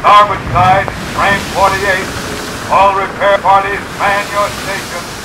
starboard side, frame 48. All repair parties, man your stations.